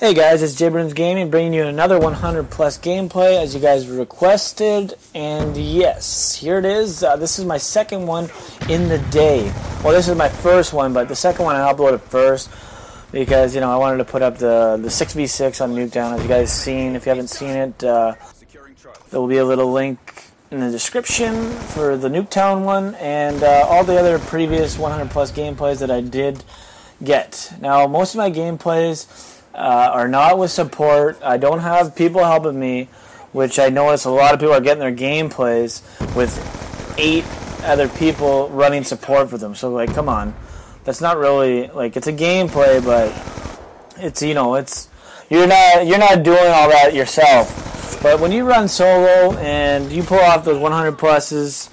Hey guys, it's JBrunz Gaming bringing you another 100 plus gameplay as you guys requested. And yes, here it is. Uh, this is my second one in the day. Well, this is my first one, but the second one I uploaded first because you know I wanted to put up the the 6v6 on Nuketown. As you guys seen, if you haven't seen it, uh, there will be a little link in the description for the Nuketown one and uh, all the other previous 100 plus gameplays that I did get. Now, most of my gameplays uh, are not with support. I don't have people helping me, which I notice a lot of people are getting their gameplays with eight other people running support for them. So like, come on, that's not really like it's a gameplay, but it's you know it's you're not you're not doing all that yourself. But when you run solo and you pull off those 100 pluses,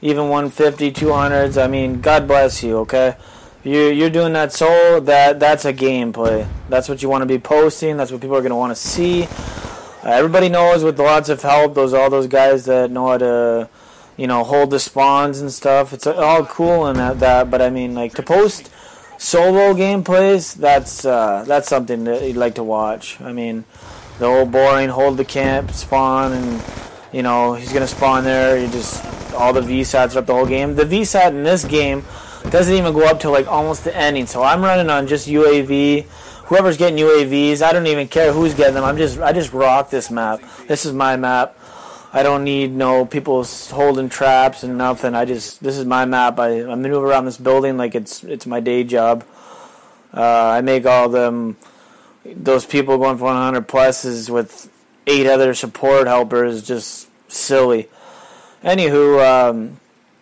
even 150, 200s, I mean, God bless you. Okay you you're doing that solo that that's a gameplay. That's what you want to be posting. That's what people are going to want to see. Uh, everybody knows with lots of help, those all those guys that know how to, you know, hold the spawns and stuff. It's all cool and that, that but I mean, like to post solo gameplays, that's uh, that's something that you'd like to watch. I mean, the old boring hold the camp spawn and you know he's gonna spawn there. You just all the VSATs are up the whole game. The VSAT in this game doesn't even go up to like almost the ending. So I'm running on just UAV. Whoever's getting UAVs, I don't even care who's getting them. I'm just I just rock this map. This is my map. I don't need no people holding traps and nothing. I just this is my map. I, I maneuver around this building like it's it's my day job. Uh, I make all them those people going for 100 pluses with eight other support helpers just silly. Anywho, um,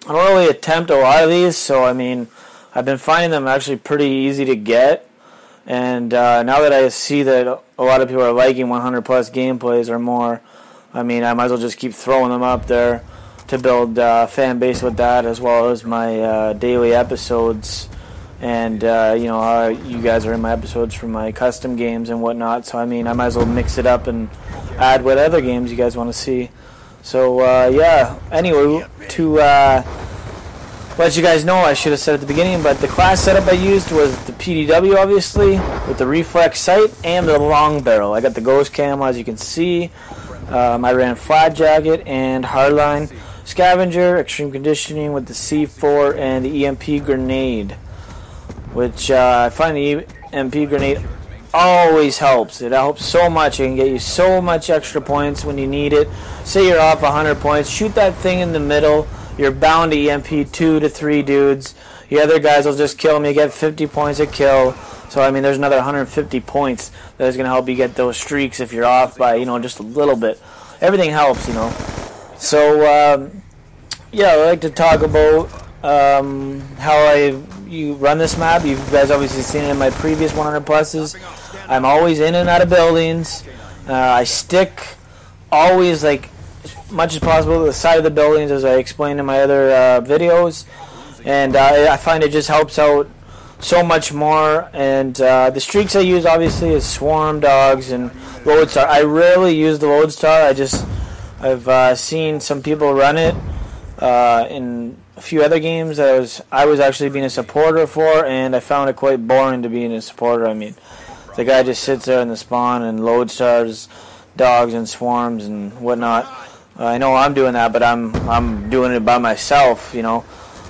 I don't really attempt a lot of these, so I mean, I've been finding them actually pretty easy to get. And uh, now that I see that a lot of people are liking 100 plus gameplays or more, I mean, I might as well just keep throwing them up there to build uh, fan base with that, as well as my uh, daily episodes. And uh, you know, you guys are in my episodes for my custom games and whatnot. So I mean, I might as well mix it up and add what other games you guys want to see. So uh, yeah. Anyway, to uh, let you guys know, I should have said at the beginning, but the class setup I used was the PDW, obviously, with the reflex sight and the long barrel. I got the ghost camo, as you can see. Um, I ran flat jacket and hardline scavenger, extreme conditioning with the C4 and the EMP grenade, which uh, I find the EMP grenade always helps. It helps so much. It can get you so much extra points when you need it. Say you're off 100 points, shoot that thing in the middle. You're bound to EMP two to three dudes. The other guys will just kill. You get 50 points a kill. So I mean, there's another 150 points that is going to help you get those streaks if you're off by you know just a little bit. Everything helps, you know. So um, yeah, I like to talk about um, how I you run this map. You guys obviously seen it in my previous 100 pluses. I'm always in and out of buildings. Uh, I stick always like as much as possible to the side of the buildings, as I explained in my other uh, videos, and uh, I find it just helps out so much more. And uh, the streaks I use obviously is swarm dogs and lodestar. I rarely use the lodestar. I just I've uh, seen some people run it uh, in a few other games that I was I was actually being a supporter for, and I found it quite boring to be in a supporter. I mean, the guy just sits there in the spawn and load lodestars dogs and swarms and whatnot. Uh, I know I'm doing that, but I'm I'm doing it by myself. You know,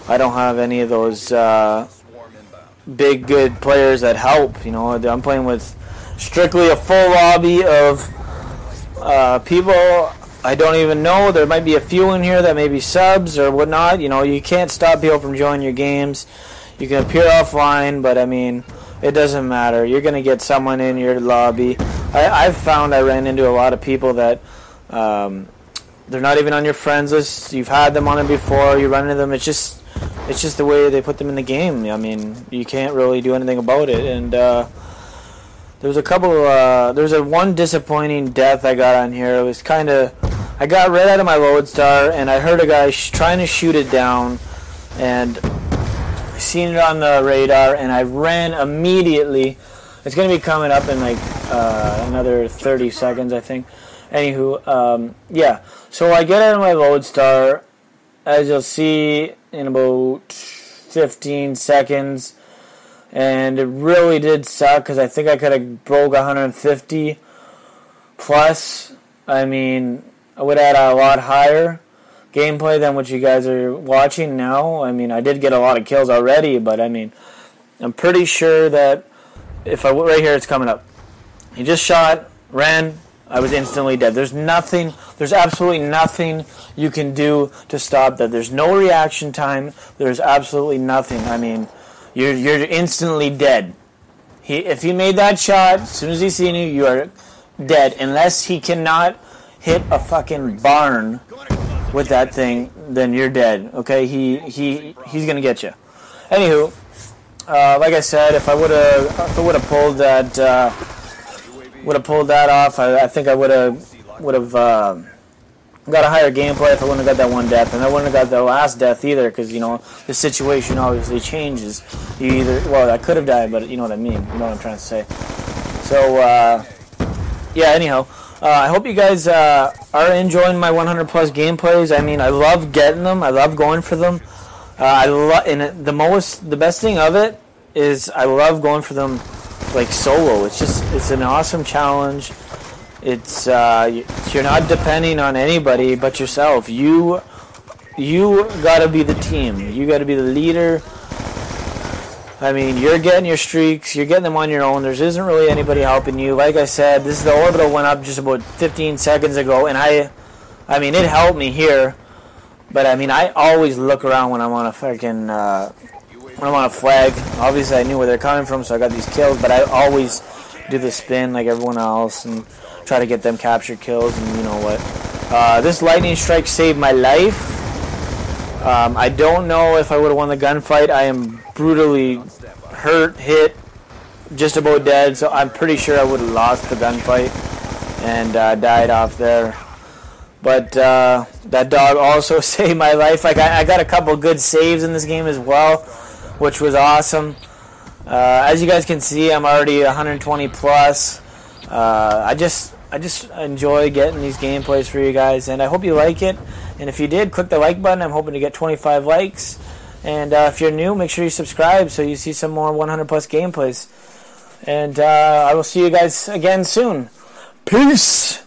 I don't have any of those uh, big good players that help. You know, I'm playing with strictly a full lobby of uh, people I don't even know. There might be a few in here that may be subs or whatnot. You know, you can't stop people from joining your games. You can appear offline, but I mean, it doesn't matter. You're going to get someone in your lobby. I, I've found I ran into a lot of people that um, they're not even on your friends list. You've had them on it before. You run into them. It's just, it's just the way they put them in the game. I mean, you can't really do anything about it. And uh, there was a couple. Uh, there was a one disappointing death I got on here. It was kind of. I got right out of my lodestar, and I heard a guy trying to shoot it down, and I seen it on the radar, and I ran immediately. It's gonna be coming up in like uh, another 30 seconds, I think. Anywho, um, yeah. So I get out of my lodestar, as you'll see in about 15 seconds and it really did suck because I think I could have broke 150 plus. I mean, would add a lot higher gameplay than what you guys are watching now. I mean, I did get a lot of kills already, but I mean, I'm pretty sure that if I right here, it's coming up. He just shot, ran. I was instantly dead. There's nothing. There's absolutely nothing you can do to stop that. There's no reaction time. There's absolutely nothing. I mean, you're you're instantly dead. He if he made that shot, as soon as he's seen you, you are dead. Unless he cannot hit a fucking barn with that thing, then you're dead. Okay, he he he's gonna get you. Anywho, uh, like I said, if I would have if I would have pulled that uh, would have pulled that off, I, I think I would have would have uh, got a higher gameplay if I wouldn't have got that one death, and I wouldn't have got the last death either, because you know the situation obviously changes. You either well, I could have died, but you know what I mean. You know what I'm trying to say. So uh, yeah. Anyhow. Uh, I hope you guys uh, are enjoying my 100 plus gameplays. I mean, I love getting them. I love going for them. Uh, I love, and it, the most, the best thing of it is I love going for them like solo. It's just, it's an awesome challenge. It's uh, you're not depending on anybody but yourself. You, you gotta be the team. You gotta be the leader. I mean, you're getting your streaks, you're getting them on your own. There isn't really anybody helping you. Like I said, this is the orbital went up just about 15 seconds ago, and I, I mean, it helped me here. But I mean, I always look around when I'm on a freaking, uh, when I'm on a flag. Obviously, I knew where they're coming from, so I got these kills. But I always do the spin like everyone else and try to get them captured kills. And you know what? Uh, this lightning strike saved my life. Um, I don't know if I would have won the gunfight. I am brutally hurt, hit, just about dead. So I'm pretty sure I would have lost the gunfight and uh, died off there. But uh, that dog also saved my life. Like I, I, got a couple good saves in this game as well, which was awesome. Uh, as you guys can see, I'm already 120 plus. Uh, I just I just enjoy getting these gameplays for you guys, and I hope you like it. And if you did, click the like button. I'm hoping to get 25 likes. And uh, if you're new, make sure you subscribe so you see some more 100 plus gameplays. And uh, I will see you guys again soon. Peace!